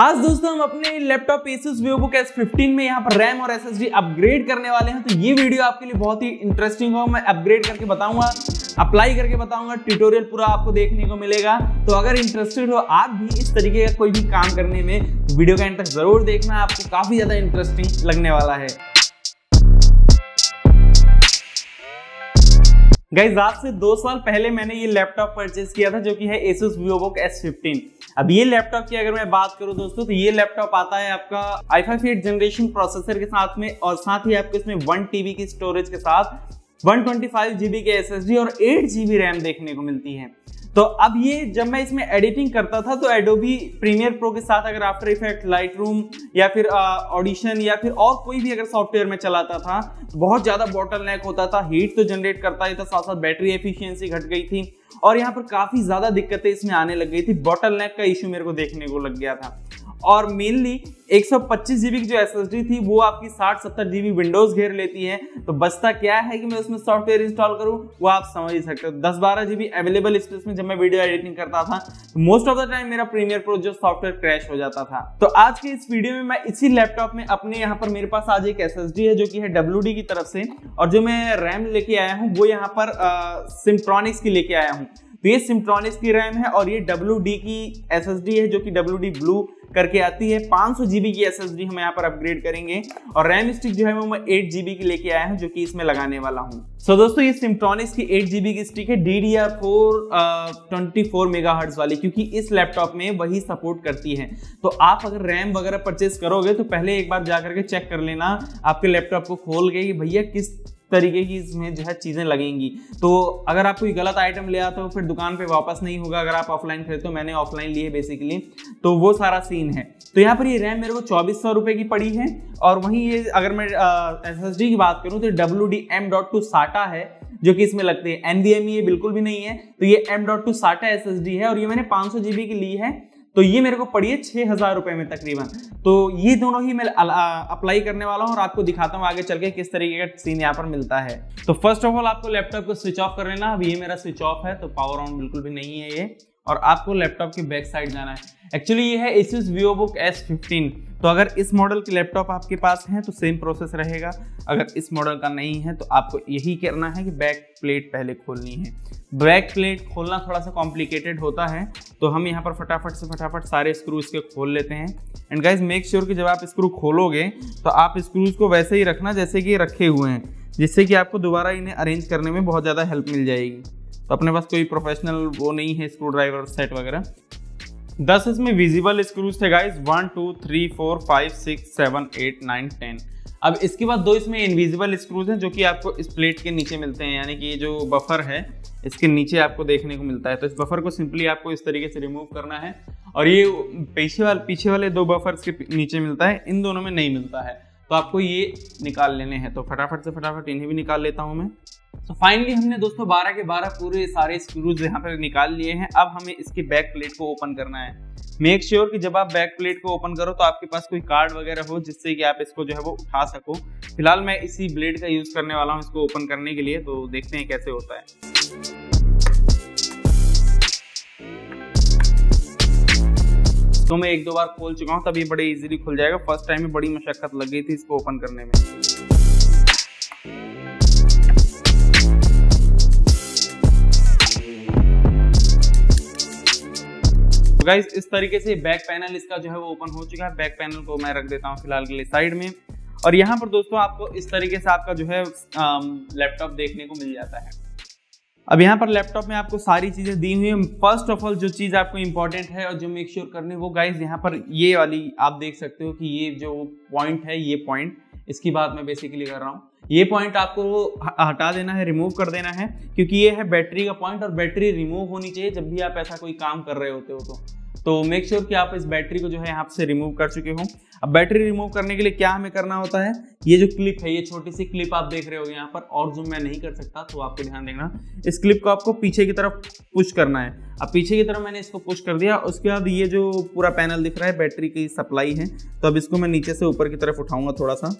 आज दोस्तों हम अपने लैपटॉप Asus VivoBook S15 में यहाँ पर रैम और एसएसडी अपग्रेड करने वाले हैं। तो ये वीडियो आपके लिए बहुत ही इंटरेस्टिंग होगा मैं अपग्रेड करके बताऊँगा अप्लाई करके बताऊँगा ट्यूटोरियल पूरा आपको देखने को मिलेगा। तो अगर इंटरेस्टेड हो आप भी इस तरीके का कोई भी काम करने में वीडियो का एंड तक ज़रूर देखना, आपको काफ़ी ज़्यादा इंटरेस्टिंग लगने वाला है। गाइज़ आज से दो साल पहले मैंने ये लैपटॉप परचेज किया था जो कि है Asus VivoBook S15 अब ये लैपटॉप की अगर मैं बात करूँ दोस्तों तो ये लैपटॉप आता है आपका i5 8 जनरेशन प्रोसेसर के साथ में और साथ ही आपको इसमें वन टीबी की स्टोरेज के साथ 125 जीबी के एसएसडी और एट जीबी रैम देखने को मिलती है। तो अब ये जब मैं इसमें एडिटिंग करता था तो एडोबी प्रीमियर प्रो के साथ अगर आफ्टर इफ़ेक्ट लाइट रूम या फिर ऑडिशन या फिर और कोई भी अगर सॉफ्टवेयर में चलाता था तो बहुत ज़्यादा बॉटल नेक होता था हीट तो जनरेट करता ही था साथ साथ बैटरी एफिशिएंसी घट गई थी और यहाँ पर काफ़ी ज़्यादा दिक्कतें इसमें आने लग गई थी। बॉटल नेक का इश्यू मेरे को देखने को लग गया था। और मेनली 125 जीबी की जो एसएसडी थी, वो आपकी 60-70 जीबी विंडोज़ घेर लेती है। तो बचता क्या है कि मैं उसमें सॉफ्टवेयर इंस्टॉल करूँ? वो आप समझ ही सकते हो। 10-12 जीबी अवेलेबल स्पेस में जब मैं वीडियो एडिटिंग करता था मोस्ट ऑफ़ द टाइम मेरा प्रीमियर प्रो जो सॉफ्टवेयर क्रैश हो जाता था। तो आज के इस वीडियो में मैं इसी लैपटॉप में अपने यहाँ पर मेरे पास आज एक SSD है, जो की है WD की तरफ़ से, और जो मैं रैम लेके आया हूँ, वो यहाँ पर सिम्ट्रॉनिक्स की लेके आया हूँ। तो ये सिम्ट्रॉनिक्स की रैम है और ये डब्ल्यू की एसएसडी है जो कि डब्ल्यू ब्लू करके आती है। 500 जीबी की एसएसडी हम यहाँ पर अपग्रेड करेंगे और रैम स्टिक जो है वो मैं 8 जीबी की लेके आया हूँ जो कि इसमें लगाने वाला हूँ। सो so, दोस्तों ये सिम्ट्रॉनिक्स की एट जीबी की स्टिक है D D R four twenty four mega वाली क्योंकि इस लैपटॉप में वही सपोर्ट करती है। तो आप अगर रैम वगैरह परचेज करोगे तो पहले एक बार जाकर के चेक कर लेना। आपके लैपटॉप को खोल के भैया किस तरीके की इसमें जो है चीज़ें लगेंगी। तो अगर आप कोई गलत आइटम ले आते हो, फिर दुकान पे वापस नहीं होगा। अगर आप ऑफलाइन खरीदते हो, मैंने ऑफलाइन लिए बेसिकली तो वो सारा सीन है। तो यहाँ पर ये रैम मेरे को चौबीस सौ रुपए की पड़ी है। और वहीं ये अगर मैं एस एस डी की बात करूँ तो W D M dot two SATA है, जो कि इसमें लगते हैं। एनवीएमई ये बिल्कुल भी नहीं है। तो ये M dot two SATA S S D है और ये मैंने पाँच सौ जीबी की ली है। तो ये मेरे को पड़ी है छह हज़ार रुपए में तकरीबन। तो ये दोनों ही मैं अप्लाई करने वाला हूँ और आपको दिखाता हूँ आगे चल के किस तरीके का सीन यहाँ पर मिलता है। तो फ़र्स्ट ऑफ़ ऑल आपको लैपटॉप को स्विच ऑफ़ कर लेना। अब ये मेरा स्विच ऑफ़ है तो पावर ऑन बिल्कुल भी नहीं है ये। और आपको लैपटॉप की बैक साइड जाना है। एक्चुअली ये है Asus Vivo book S fifteen तो अगर इस मॉडल की लैपटॉप आपके पास है तो सेम प्रोसेस रहेगा। अगर इस मॉडल का नहीं है तो आपको यही करना है कि बैक प्लेट पहले खोलनी है। बैक प्लेट खोलना थोड़ा सा कॉम्प्लिकेटेड होता है। तो हम यहाँ पर फटाफट से फटाफट सारे स्क्रूज के खोल लेते हैं। एंड गाइज़ मेक श्योर कि जब आप स्क्रू खोलोगे तो आप स्क्रूज को वैसे ही रखना जैसे कि रखे हुए हैं। जिससे कि आपको दोबारा इन्हें अरेंज करने में बहुत ज़्यादा हेल्प मिल जाएगी। तो अपने पास कोई प्रोफेशनल वो नहीं है स्क्रू ड्राइवर सेट वगैरह। दस इसमें विजिबल स्क्रूज थे guys one two three four five six seven eight nine ten अब इसके बाद दो इसमें इनविजिबल स्क्रूज हैं जो कि आपको इस प्लेट के नीचे मिलते हैं, यानी कि ये जो बफर है, इसके नीचे आपको देखने को मिलता है। तो इस बफर को सिंपली आपको इस तरीके से रिमूव करना है। और ये पीछे वाले पीछे वाले दो बफर्स के नीचे मिलता है। इन दोनों में नहीं मिलता है। तो आपको ये निकाल लेने हैं। तो फटाफट से फटाफट इन्हें भी निकाल लेता हूँ मैं। तो फाइनली हमने दोस्तों 12 के 12 पूरे सारे स्क्रूज यहाँ पर निकाल लिए हैं। अब हमें इसकी बैक प्लेट को ओपन करना है। मेक श्योर sure कि जब आप बैक प्लेट को ओपन करो तो आपके पास कोई कार्ड वगैरह हो जिससे कि आप इसको जो है वो उठा सको। फ़िलहाल मैं इसी ब्लेड का यूज़ करने वाला हूँ इसको ओपन करने के लिए। तो देखते हैं कैसे होता है। तो मैं एक दो बार खोल चुका हूँ तब ये बड़े इजीली खुल जाएगा। फ़र्स्ट टाइम में बड़ी मशक्कत लग गई थी इसको ओपन करने में। तो गाइज़ इस तरीके से बैक पैनल इसका जो है वो ओपन हो चुका है। बैक पैनल को मैं रख देता हूँ फ़िलहाल के लिए साइड में। और यहाँ पर दोस्तों आपको इस तरीके से आपका जो है लैपटॉप देखने को मिल जाता है। अब यहाँ पर लैपटॉप में आपको सारी चीज़ें दी हुई हैं। फ़र्स्ट ऑफ़ ऑल जो चीज़ आपको इंपॉर्टेंट है और जो मेक श्योर करनी वो गाइज़ यहाँ पर ये वाली आप देख सकते हो कि ये जो पॉइंट है, ये पॉइंट इसकी बात मैं बेसिकली कर रहा हूँ। ये पॉइंट आपको हटा देना है रिमूव कर देना है, क्योंकि ये है बैटरी का पॉइंट और बैटरी रिमूव होनी चाहिए जब भी आप ऐसा कोई काम कर रहे होते हो तो। तो मेक श्योर sure कि आप इस बैटरी को जो है यहाँ से रिमूव कर चुके हो। अब बैटरी रिमूव करने के लिए क्या हमें करना होता है? ये जो क्लिप है, ये छोटी सी क्लिप आप देख रहे हो यहाँ पर, और जो मैं नहीं कर सकता तो आपको ध्यान देना। इस क्लिप को आपको पीछे की तरफ़ पुश करना है। अब पीछे की तरफ़ मैंने इसको पुश कर दिया, उसके बाद ये जो पूरा पैनल दिख रहा है बैटरी की सप्लाई है तो अब इसको मैं नीचे से ऊपर की तरफ़ उठाऊँगा थोड़ा सा।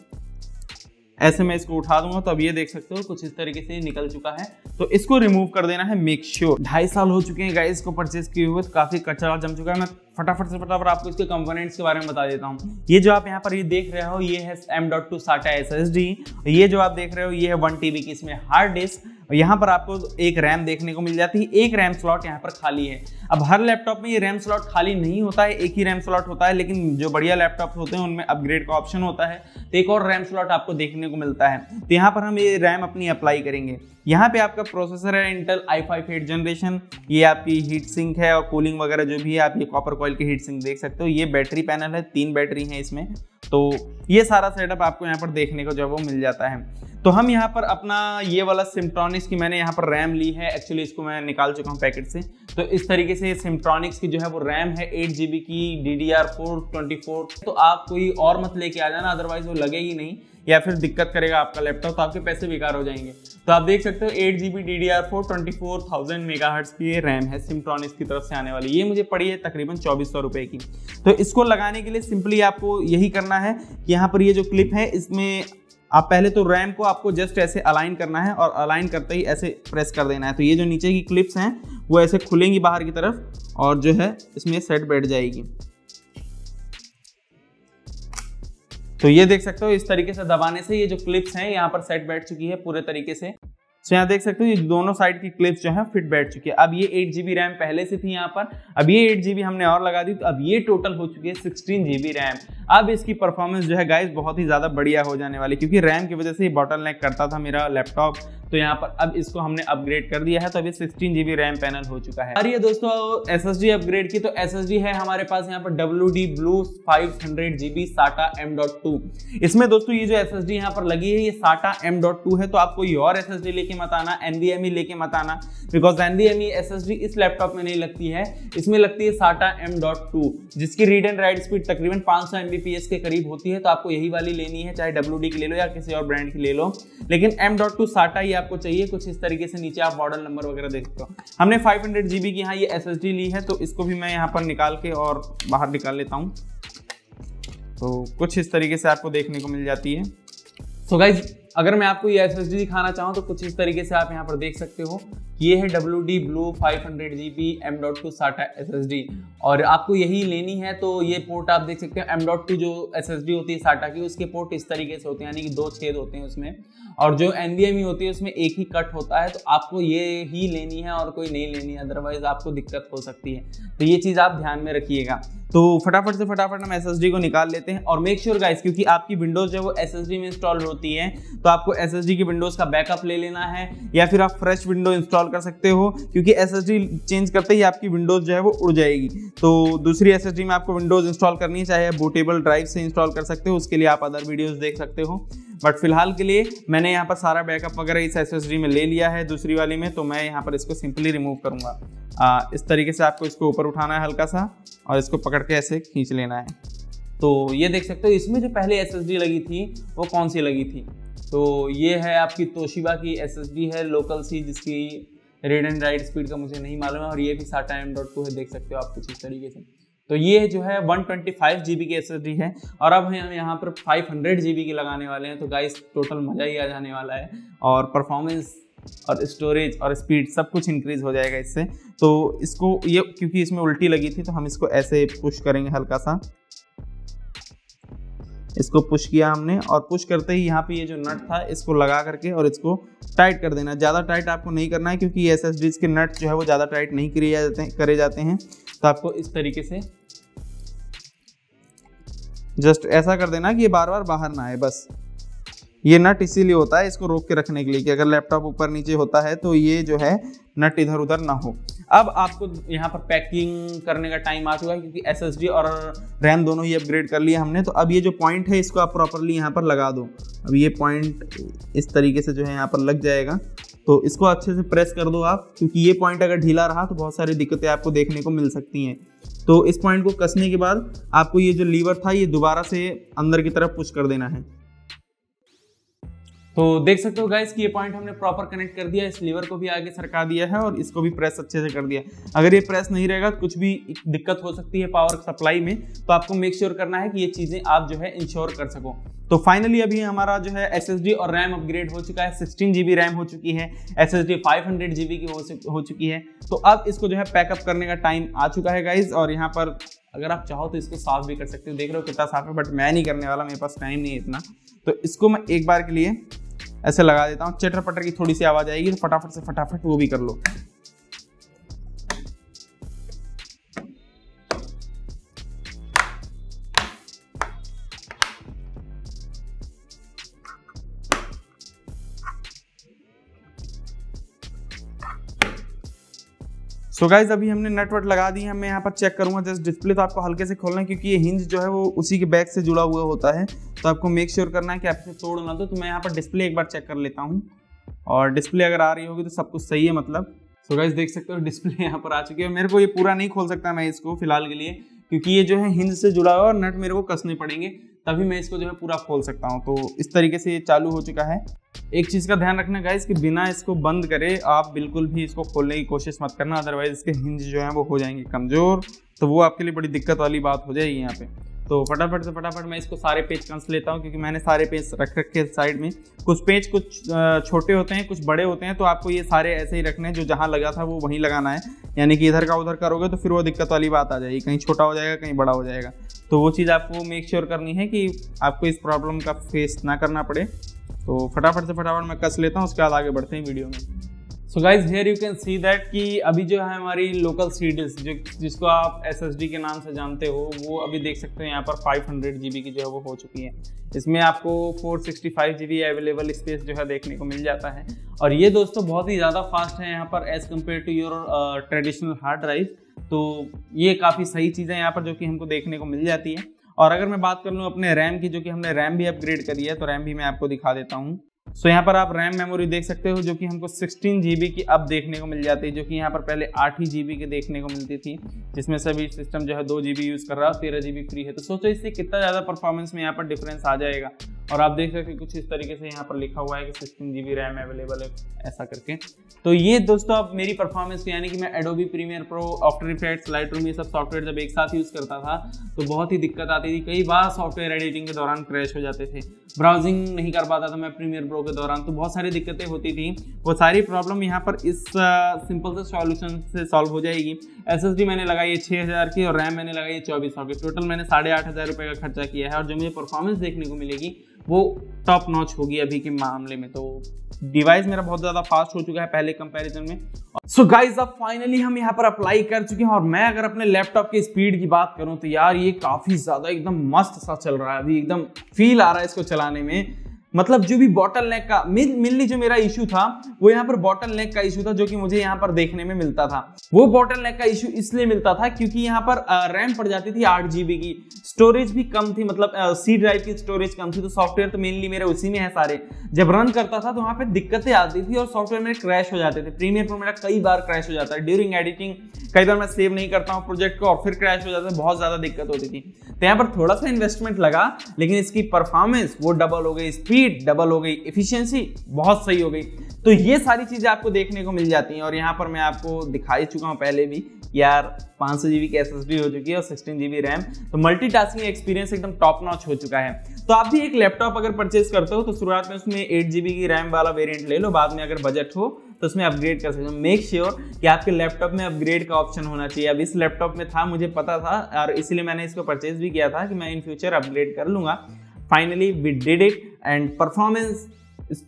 ऐसे मैं इसको उठा दूँगा तो अब ये देख सकते हो, कुछ इस तरीके से निकल चुका है। तो इसको रिमूव कर देना है मेक श्योर ढाई साल हो चुके हैं गाइस को परचेज किए हुए तो काफ़ी कचरा जम चुका है। मैं फटाफट से फटाफट आपको इसके कंपोनेंट्स के बारे में बता देता हूँ। ये जो आप यहाँ पर ये देख रहे हो, ये है M dot two SATA S S D ये जो आप देख रहे हो, ये है वन टी बी की इसमें हार्ड डिस्क यहाँ पर आपको एक रैम देखने को मिल जाती है। एक रैम स्लॉट यहाँ पर खाली है। अब हर लैपटॉप में ये रैम स्लॉट खाली नहीं होता है, एक ही रैम स्लॉट होता है, लेकिन जो बढ़िया लैपटॉप होते हैं, उनमें अपग्रेड का ऑप्शन होता है। तो एक और रैम स्लॉट आपको देखने को मिलता है। तो यहाँ पर हम ये रैम अपनी अप्लाई करेंगे। यहाँ पे आपका प्रोसेसर है Intel i five eight generation ये आपकी हीट सिंक है और कूलिंग वगैरह जो भी है, आप ये कॉपर कॉइल की हीट सिंक देख सकते हो। ये बैटरी पैनल है, तीन बैटरी है इसमें। तो ये सारा सेटअप आपको यहाँ पर देखने को जो है वो मिल जाता है। तो हम यहाँ पर अपना ये वाला सिम्ट्रॉनिक्स की मैंने यहाँ पर रैम ली है। एक्चुअली इसको मैं निकाल चुका हूँ पैकेट से। तो इस तरीके से सिम्ट्रॉनिक्स की जो है वो रैम है एट जी की D D R four twenty four तो आप कोई और मत लेके आ जाना अदरवाइज़ वो लगेगी नहीं। या फिर दिक्कत करेगा आपका लैपटॉप तो आपके पैसे बेकार हो जाएँगे। तो आप देख सकते हो eight G B D D R four twenty four thousand mega hertz की रैम है सिम्ट्रॉनिक्स की तरफ़ से आने वाली। ये मुझे पड़ी है तकरीबन चौबीस सौ रुपए की। तो इसको लगाने के लिए सिंपली आपको यही करना है। कि यहाँ पर ये जो क्लिप है, इसमें आप पहले तो रैम को आपको जस्ट ऐसे अलाइन करना है और अलाइन करते ही ऐसे प्रेस कर देना है। तो ये जो नीचे की क्लिप्स हैं, वो ऐसे खुलेंगी बाहर की तरफ़ और जो है, इसमें सेट बैठ जाएगी। तो ये देख सकते हो, इस तरीके से दबाने से ये जो क्लिप्स हैं, यहाँ पर सेट बैठ चुकी है पूरे तरीके से। तो यहाँ देख सकते हो, ये दोनों साइड की क्लिप्स जो है फिट बैठ चुकी है। अब ये एट जीबी रैम पहले से थी यहाँ पर, अब ये एट जीबी हमने और लगा दी तो अब ये टोटल हो चुकी है सिक्सटीन जीबी रैम अब इसकी परफॉर्मेंस जो है गाइस बहुत ही ज़्यादा बढ़िया हो जाने वाली, क्योंकि रैम की वजह से ये बॉटल नेक करता था मेरा लैपटॉप तो यहाँ पर अब इसको हमने अपग्रेड कर दिया है तो अभी सिक्सटीन जीबी रैम पैनल हो चुका है। और ये दोस्तों एस अपग्रेड की तो एसएसडी है हमारे पास यहाँ पर W D blue five hundred GB SATA M dot two इसमें दोस्तों ये जो एस एस यहाँ पर लगी है, ये साटा एम डॉट टू है तो आप कोई और एस लेके मत आना एनवीएमई लेके मत आना बिकॉज़ एनवीएमई एस इस लैपटॉप में नहीं लगती है। इसमें लगती है साटा एम डॉट टू जिसकी रीड एंड राइट स्पीड तकरीबन पाँच सौ एमबीपीएस के करीब होती है तो आपको यही वाली लेनी है, चाहे डब्ल्यू की ले लो या किसी और ब्रांड की ले लो। लेकिन एम डॉट टू साटा ही आपको चाहिए, कुछ इस तरीके से नीचे आप मॉडल नंबर वगैरह देख सकते हो। हमने 500 हंड्रेड जीबी की यहाँ ये एस एस डी ली है तो इसको भी मैं यहाँ पर निकाल के और बाहर निकाल लेता हूँ। तो कुछ इस तरीके से आपको देखने को मिल जाती है। सो so गाइज़ अगर मैं आपको ये एस एस डी दिखाना चाहूँ तो कुछ इस तरीके से आप यहाँ पर देख सकते हो ये है W D blue five hundred G B M dot two SATA S S D और आपको यही लेनी है तो ये पोर्ट आप देख सकते हैं एम डॉट टू जो एस एस डी होती है साटा की, उसके पोर्ट इस तरीके से होते हैं, यानी कि दो छेद होते हैं उसमें। और जो एन e होती है, उसमें एक ही कट होता है तो आपको ये ही लेनी है और कोई नहीं लेनी है अदरवाइज़ आपको दिक्कत हो सकती है। तो ये चीज़ आप ध्यान में रखिएगा। तो फटाफट से फटाफट हम SSD को निकाल लेते हैं और मेक श्योर गाइस क्योंकि आपकी विंडोज़ जो है वो SSD में इंस्टॉल होती है तो आपको SSD की विंडोज़ का बैकअप ले लेना है, या फिर आप फ्रेश विंडो इंस्टॉल कर सकते हो, क्योंकि SSD चेंज करते ही आपकी विंडोज़ जो है वो उड़ जाएगी। तो दूसरी SSD में आपको विंडोज़ इंस्टॉल करनी है, चाहे बूटेबल ड्राइव से इंस्टॉल कर सकते हो, उसके लिए आप अदर वीडियोज़ देख सकते हो। बट फ़िलहाल के लिए मैंने यहाँ पर सारा बैकअप वगैरह इस एसएसडी में ले लिया है। दूसरी वाली में तो मैं यहाँ पर इसको सिंपली रिमूव करूँगा। इस तरीके से आपको इसको ऊपर उठाना है हल्का सा और इसको पकड़ के ऐसे खींच लेना है। तो ये देख सकते हो, इसमें जो पहले एसएसडी लगी थी, वो कौन सी लगी थी? तो ये है आपकी तोशिबा की एसएसडी है लोकल सी, जिसकी रीड एंड राइट स्पीड का मुझे नहीं मालूम है और ये भी साटा एम डॉट टू है, देख सकते हो आप कुछ इस तरीके से। तो ये जो है 125 ट्वेंटी की SSD है और अब हम यहाँ पर 500 हंड्रेड की लगाने वाले हैं। तो गाइस टोटल मज़ा ही आ जाने वाला है और परफॉर्मेंस और स्टोरेज और स्पीड सब कुछ इंक्रीज हो जाएगा इससे। तो इसको ये क्योंकि इसमें उल्टी लगी थी तो हम इसको ऐसे पुश करेंगे हल्का सा इसको पुश किया हमने और पुश करते ही यहाँ पे ये जो नट था, इसको लगा करके और इसको टाइट कर देना। ज़्यादा टाइट आपको नहीं करना है क्योंकि एस एस के नट जो है वो ज़्यादा टाइट नहीं किए जाते करे जाते हैं। तो आपको इस तरीके से जस्ट ऐसा कर देना कि ये बार बार बाहर ना आए, बस। ये नट इसीलिए होता है इसको रोक के रखने के लिए कि अगर लैपटॉप ऊपर नीचे होता है तो ये जो है नट इधर उधर ना हो। अब आपको यहाँ पर पैकिंग करने का टाइम आ चुका है क्योंकि एस और रैम दोनों ही अपग्रेड कर लिया हमने तो अब ये जो पॉइंट है इसको आप प्रॉपरली यहाँ पर लगा दो। अब ये पॉइंट इस तरीके से जो है यहाँ पर लग जाएगा। तो इसको अच्छे से प्रेस कर दो आप, क्योंकि ये पॉइंट अगर ढीला रहा तो बहुत सारी दिक्कतें आपको देखने को मिल सकती हैं। तो इस पॉइंट को कसने के बाद आपको ये जो लीवर था, ये दोबारा से अंदर की तरफ़ पुश कर देना है। तो देख सकते हो गाइस कि ये पॉइंट हमने प्रॉपर कनेक्ट कर दिया इस लीवर को भी आगे सरका दिया है और इसको भी प्रेस अच्छे से कर दिया अगर ये प्रेस नहीं रहेगा कुछ भी दिक्कत हो सकती है पावर सप्लाई में तो आपको मेक श्योर करना है कि ये चीज़ें आप जो है इंश्योर कर सको। तो फाइनली अभी हमारा जो है एसएसडी और रैम अपग्रेड हो चुका है। सिक्सटीन जी रैम हो चुकी है। एस एस की हो, हो चुकी है। तो अब इसको जो है पैकअप करने का टाइम आ चुका है गाइज़ और यहाँ पर अगर आप चाहो तो इसको साफ़ भी कर सकते हो। देख रहे हो कितना साफ़ है बट मैं नहीं करने वाला, मेरे पास टाइम नहीं है इतना। तो इसको मैं एक बार के लिए ऐसे लगा देता हूँ। चटर पटर की थोड़ी सी आवाज़ आएगी तो फटाफट से फटाफट वो भी कर लो। सो so गाइज़ अभी हमने नट वट लगा दी है, मैं यहाँ पर चेक करूँगा जस्ट डिस्प्ले तो आपको हल्के से खोलना है, क्योंकि ये हिंज जो है वो उसी के बैक से जुड़ा हुआ होता है। तो आपको मेक श्योर sure करना है कि आप इसे तोड़ ना दो। तो मैं यहाँ पर डिस्प्ले एक बार चेक कर लेता हूँ। और डिस्प्ले अगर आ रही होगी तो सब कुछ सही है मतलब। सो so गाइज़ देख सकते हो डिस्प्ले यहाँ पर आ चुकी है। मेरे को ये पूरा नहीं खोल सकता मैं इसको, फ़िलहाल के लिए, क्योंकि ये जो है हिंज से जुड़ा हुआ और नट मेरे को कसने पड़ेंगे। तभी मैं इसको जो है पूरा खोल सकता हूँ। तो इस तरीके से ये चालू हो चुका है। एक चीज़ का ध्यान रखना गाइस कि बिना इसको बंद करे आप बिल्कुल भी इसको खोलने की कोशिश मत करना अदरवाइज़ इसके हिंज जो है वो हो जाएँगे कमज़ोर। तो वो आपके लिए बड़ी दिक्कत वाली बात हो जाएगी यहाँ पे। तो फटाफट से फटाफट मैं इसको सारे पेज कंस लेता हूँ, क्योंकि मैंने सारे पेज रख रखे साइड में। कुछ पेज कुछ छोटे होते हैं, कुछ बड़े होते हैं तो आपको ये सारे ऐसे ही रखने हैं, जो जहाँ लगा था वो वहीं लगाना है। यानी कि इधर का उधर करोगे तो फिर वो दिक्कत वाली बात आ जाएगी, कहीं छोटा हो जाएगा, कहीं बड़ा हो जाएगा। तो वो चीज़ आपको मेक श्योर करनी है कि आपको इस प्रॉब्लम का फेस ना करना पड़े। तो फटाफट से फटाफट मैं कस लेता हूँ, उसके बाद आगे बढ़ते हैं वीडियो में। So guys here you can see that कि अभी जो है हमारी लोकल सी डिस्क जो जिसको आप एस एस डी के नाम से जानते हो, वो अभी देख सकते हैं यहाँ पर 500 जीबी की जो है वो हो चुकी है। इसमें आपको 465 जीबी अवेलेबल स्पेस जो है देखने को मिल जाता है। और ये दोस्तों बहुत ही ज़्यादा फास्ट है यहाँ पर as compare to your traditional hard drive तो ये काफ़ी सही चीज़ यहाँ पर जो कि हमको देखने को मिल जाती है। और अगर मैं बात कर लूँ अपने रैम की, जो कि हमने रैम भी अपग्रेड करी है तो रैम भी मैं आपको दिखा देता हूँ। सो यहाँ पर आप रैम मेमोरी देख सकते हो, जो कि हमको 16 जीबी की अब देखने को मिल जाती है, जो कि यहाँ पर पहले आठ ही जीबी की देखने को मिलती थी, जिसमें सभी सिस्टम जो है दो जीबी यूज़ कर रहा है तेरह जीबी फ्री है। तो सोचो इससे कितना ज़्यादा परफॉर्मेंस में यहाँ पर डिफरेंस आ जाएगा। और आप देख सकते कुछ इस तरीके से यहाँ पर लिखा हुआ है कि सिक्सटीन जी रैम अवेलेबल है, ऐसा करके। तो ये दोस्तों अब मेरी परफॉर्मेंस यानी कि मैं Adobe Premiere Pro After Effects light ये सब सॉफ्टवेयर जब एक साथ यूज़ करता था तो बहुत ही दिक्कत आती थी। कई बार सॉफ्टवेयर एडिटिंग के दौरान क्रैश हो जाते थे। ब्राउजिंग नहीं कर पाता था मैं प्रीमियर प्रो के दौरान तो बहुत सारी दिक्कतें होती थी। वो सारी प्रॉब्लम यहाँ पर इस सिंपल से सॉल्यूशन से सॉल्व हो जाएगी। एस मैंने लगाई है छः हज़ार की और रैम मैंने लगाई है चौबीस की। टोटल मैंने साढ़े आठ का खर्चा किया है और जो मुझे परफॉर्मेंस देखने को मिलेगी, वो टॉप नॉच होगी अभी के मामले में। तो डिवाइस मेरा बहुत ज़्यादा फास्ट हो चुका है पहले कंपैरिजन में। सो गाइज़ अब फाइनली हम यहाँ पर अप्लाई कर चुके हैं और मैं अगर अपने लैपटॉप की स्पीड की बात करूँ तो यार ये काफ़ी ज़्यादा एकदम मस्त सा चल रहा है। अभी एकदम फील आ रहा है इसको चलाने में। मतलब जो भी बॉटल नेक का मेनली जो मेरा इशू था, वो यहाँ पर बॉटल नेक का इशू था, जो कि मुझे यहाँ पर देखने में मिलता था। वो बॉटल नेक का इशू इसलिए मिलता था क्योंकि यहाँ पर रैम पड़ जाती थी आठ जीबी की। स्टोरेज भी कम थी मतलब सी ड्राइव की स्टोरेज कम थी तो सॉफ्टवेयर तो मेनली मेरे उसी में है सारे। जब रन करता था तो वहाँ पर दिक्कतें आती थी और सॉफ्टवेयर मेरे क्रैश हो जाते थे। प्रीमियर प्रो मेरा कई बार क्रैश हो जाता है। ड्यूरिंग एडिटिंग कई बार मैं सेव नहीं करता हूँ प्रोजेक्ट को और फिर क्रैश हो जाता है, बहुत ज़्यादा दिक्कत होती थी। तो यहाँ पर थोड़ा सा इन्वेस्टमेंट लगा, लेकिन इसकी परफॉर्मेंस वो डबल हो गई। स्पीड डबल हो गई एफिशिएंसी बहुत सही हो गई। तो ये सारी चीज़ें आपको देखने को मिल जाती हैं और यहाँ पर मैं आपको दिखा ही चुका हूँ पहले भी यार पाँच सौ जी की एस हो चुकी है और सिक्सटीन जी रैम तो मल्टीटास्किंग एक्सपीरियंस एकदम टॉप नॉच हो चुका है। तो आप भी एक लैपटॉप अगर परचेज करते हो तो शुरुआत में उसमें एट जी की रैम वाला वेरियंट ले लो, बाद में अगर बजट हो तो उसमें अपग्रेड कर सकते हो। मेक श्योर कि आपके लैपटॉप में अपग्रेड का ऑप्शन होना चाहिए। अब इस लैपटॉप में था, मुझे पता था, और इसलिए मैंने इसको परचेज भी किया था कि मैं इन फ्यूचर अपग्रेड कर लूँगा। Finally we did it and performance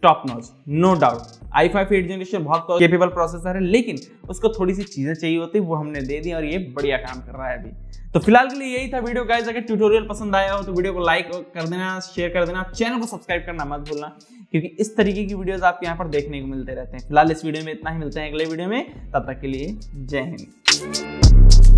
top notch no doubt i five eight generation बहुत केपेबल प्रोसेसर है, लेकिन उसको थोड़ी सी चीज़ें चाहिए होती, वो हमने दे दी और ये बढ़िया काम कर रहा है अभी। तो फ़िलहाल के लिए यही था वीडियो गाइस अगर ट्यूटोरियल पसंद आया हो तो वीडियो को लाइक कर देना शेयर कर देना चैनल को सब्सक्राइब करना मत भूलना, क्योंकि इस तरीके की वीडियोस आपके यहाँ पर देखने को मिलते रहते हैं। फ़िलहाल इस वीडियो में इतना ही, मिलते हैं अगले वीडियो में, तब तक के लिए जय हिंद।